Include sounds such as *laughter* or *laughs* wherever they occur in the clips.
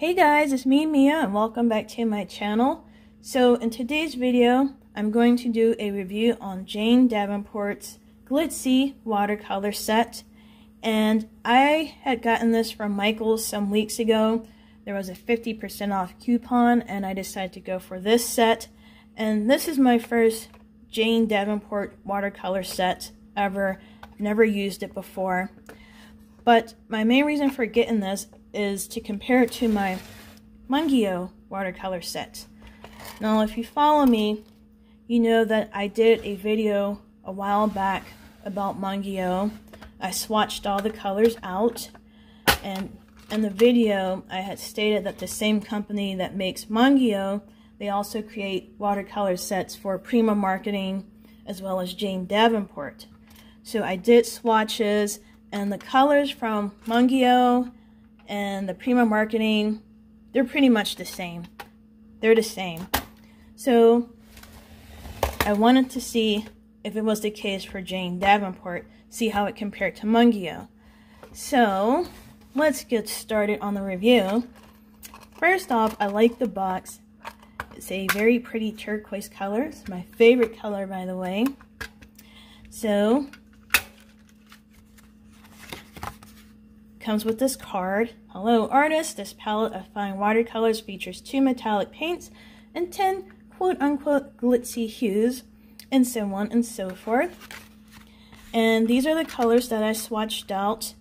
Hey guys, it's me Mia and welcome back to my channel. So in today's video, I'm going to do a review on Jane Davenport's Glitzy watercolor set. And I had gotten this from Michael's some weeks ago. There was a 50% off coupon and I decided to go for this set. And this is my first Jane Davenport watercolor set ever. Never used it before. But my main reason for getting this is to compare it to my Mungyo watercolor set. Now, if you follow me, you know that I did a video a while back about Mungyo. I swatched all the colors out, and in the video, I had stated that the same company that makes Mungyo, they also create watercolor sets for Prima Marketing as well as Jane Davenport. So I did swatches, and the colors from Mungyo and the Prima Marketing, they're pretty much the same. They're the same. So I wanted to see if it was the case for Jane Davenport, see how it compared to Mungyo. So let's get started on the review. First off, I like the box. It's a very pretty turquoise color. It's my favorite color, by the way. So Comes with this card. Hello artist, this palette of fine watercolors features two metallic paints and 10 quote-unquote glitzy hues and so on and so forth. And these are the colors that I swatched out.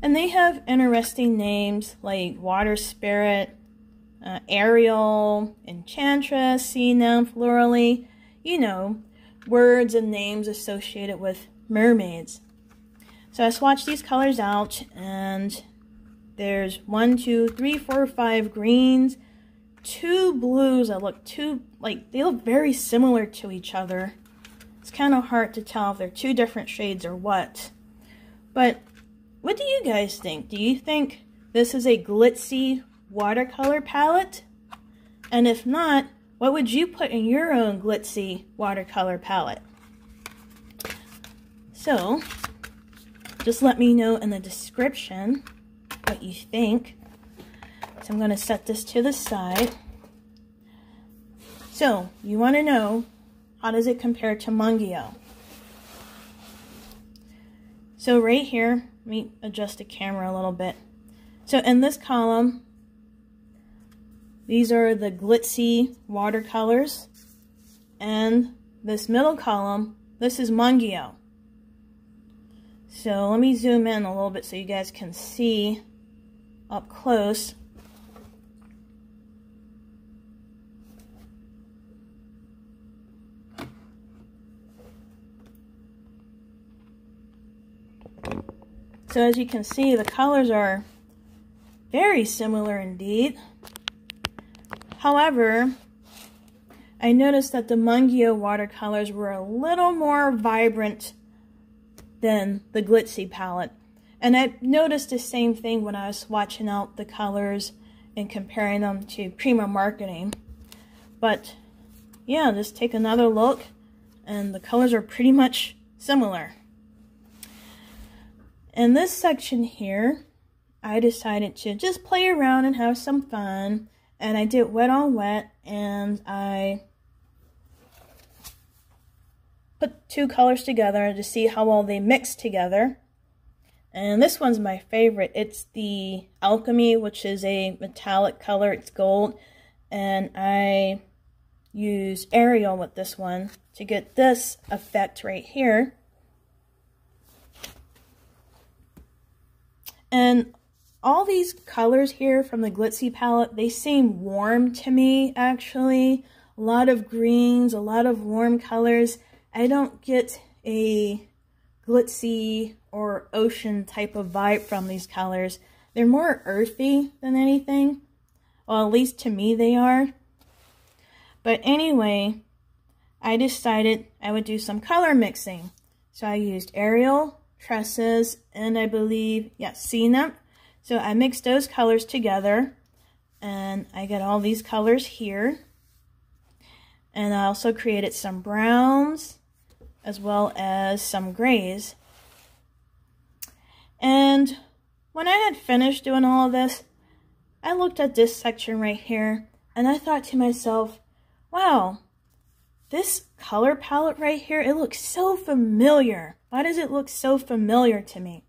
And they have interesting names like Water Spirit, uh, Ariel, Enchantress, Sea Nymph, Florally. You know, words and names associated with mermaids. So I swatched these colors out and there's one, two, three, four, five greens, two blues that look too, like, they look very similar to each other. It's kind of hard to tell if they're two different shades or what. But what do you guys think? Do you think this is a glitzy watercolor palette? And if not, what would you put in your own glitzy watercolor palette? So, just let me know in the description what you think. So I'm going to set this to the side. So, you want to know, how does it compare to Mungyo? So right here, let me adjust the camera a little bit. So in this column, these are the glitzy watercolors. And this middle column, this is Mungyo. So let me zoom in a little bit so you guys can see up close. So as you can see, the colors are very similar indeed. However, I noticed that the Mungyo watercolors were a little more vibrant than the Glitzy palette. And I noticed the same thing when I was swatching out the colors and comparing them to Prima Marketing. But yeah, just take another look and the colors are pretty much similar. In this section here, I decided to just play around and have some fun. And I did wet on wet and I put two colors together to see how well they mix together. And this one's my favorite. It's the Alchemy, which is a metallic color. It's gold. And I use Ariel with this one to get this effect right here. And all these colors here from the Glitzy palette, they seem warm to me, actually. A lot of greens, a lot of warm colors. I don't get a glitzy or ocean type of vibe from these colors. They're more earthy than anything. Well, at least to me they are. But anyway, I decided I would do some color mixing. So I used Ariel, Tresses, and I believe, yes, Sea Nymph. So I mixed those colors together. And I got all these colors here. And I also created some browns as well as some grays. And when I had finished doing all of this, I looked at this section right here and I thought to myself, wow, this color palette right here, it looks so familiar. Why does it look so familiar to me?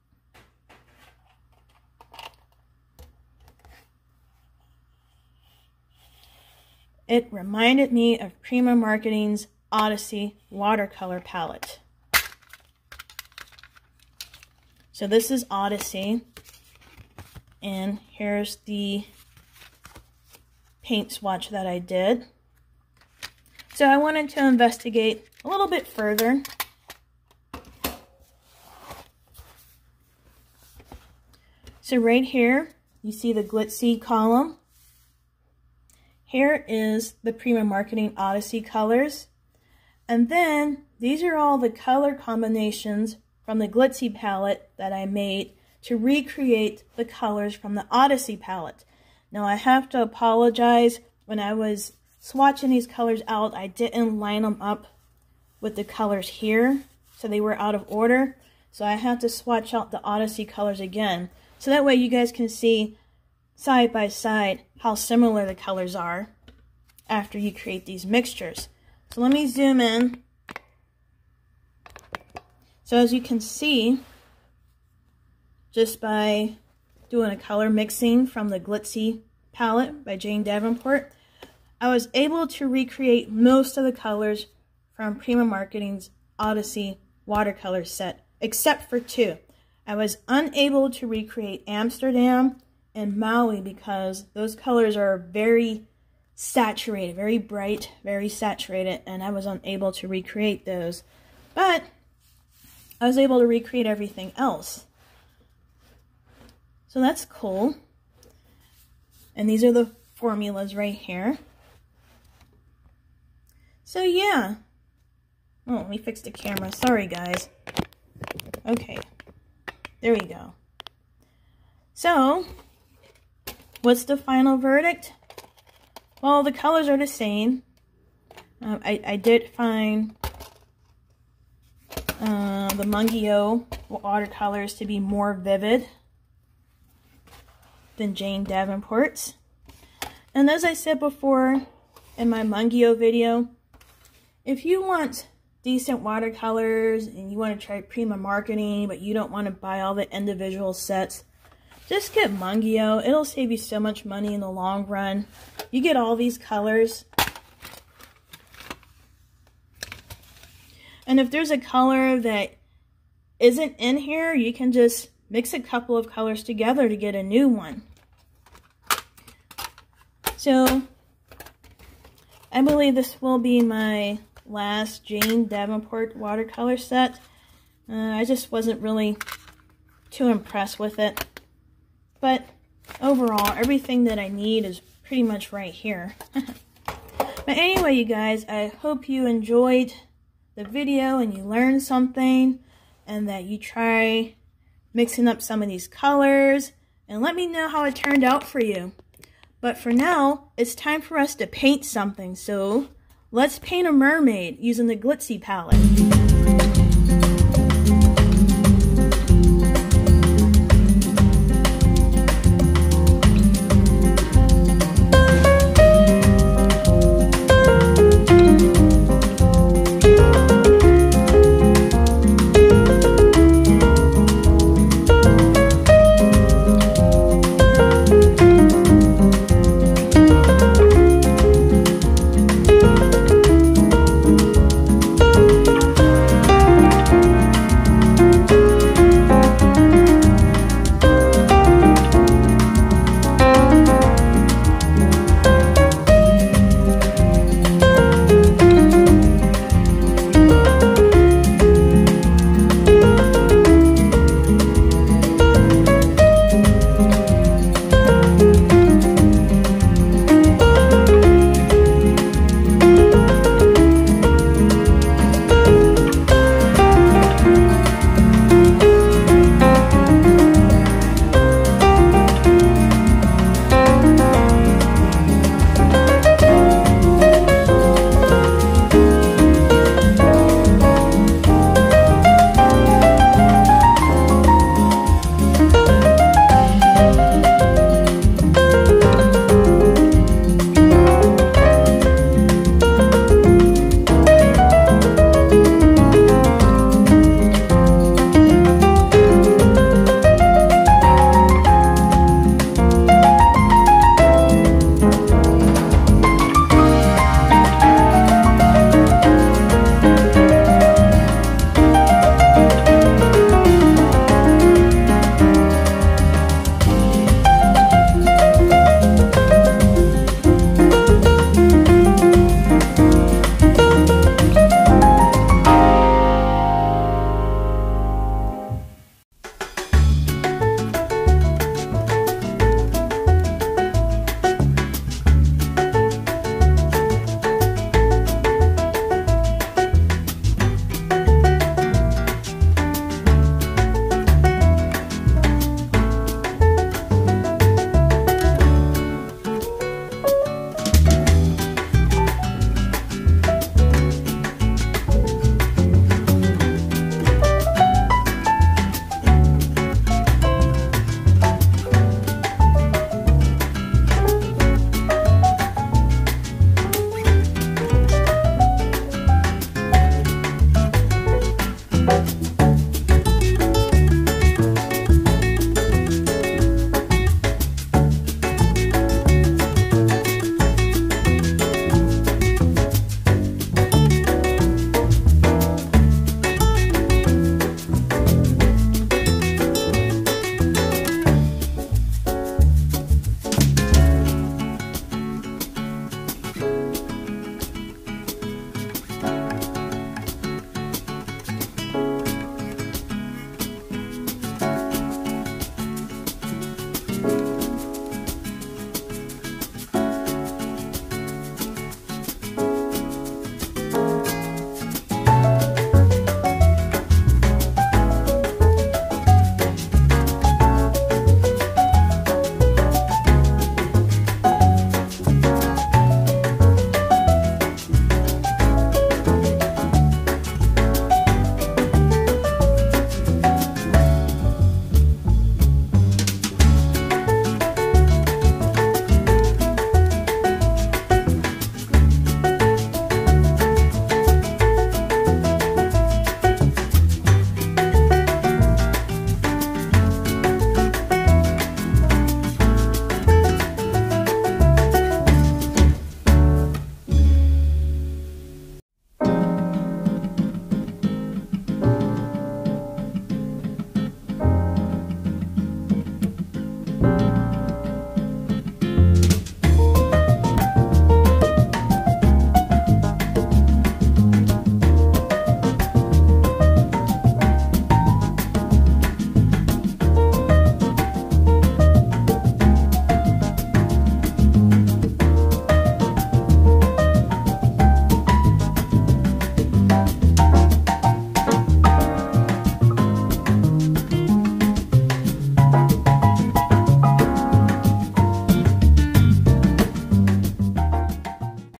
It reminded me of Prima Marketing's Odyssey watercolor palette. So this is Odyssey. And here's the paint swatch that I did. So I wanted to investigate a little bit further. So right here, you see the glitzy column. Here is the Prima Marketing Odyssey colors. And then these are all the color combinations from the Glitzy palette that I made to recreate the colors from the Odyssey palette. Now I have to apologize, when I was swatching these colors out, I didn't line them up with the colors here, so they were out of order. So I had to swatch out the Odyssey colors again, so that way you guys can see side by side how similar the colors are after you create these mixtures. So let me zoom in. So as you can see, just by doing a color mixing from the Glitzy palette by Jane Davenport, I was able to recreate most of the colors from Prima Marketing's Odyssey watercolor set, except for two. I was unable to recreate Amsterdam and Maui because those colors are very saturated, very bright, very saturated, and I was unable to recreate those. But I was able to recreate everything else. So that's cool. And these are the formulas right here. So yeah. Oh, let me fix the camera. Sorry, guys. Okay. There we go. So, what's the final verdict? Well, the colors are the same. Uh, I, I did find uh, the Mungyo watercolors to be more vivid than Jane Davenport's. And as I said before in my Mungyo video, if you want decent watercolors and you want to try Prima Marketing, but you don't want to buy all the individual sets, just get Mungyo. It'll save you so much money in the long run. You get all these colors. And if there's a color that isn't in here, you can just mix a couple of colors together to get a new one. So, I believe this will be my last Jane Davenport watercolor set. Uh, I just wasn't really too impressed with it. But overall, everything that I need is pretty much right here. *laughs* but anyway, you guys, I hope you enjoyed the video and you learned something and that you try mixing up some of these colors and let me know how it turned out for you. But for now, it's time for us to paint something, so let's paint a mermaid using the Glitzy palette.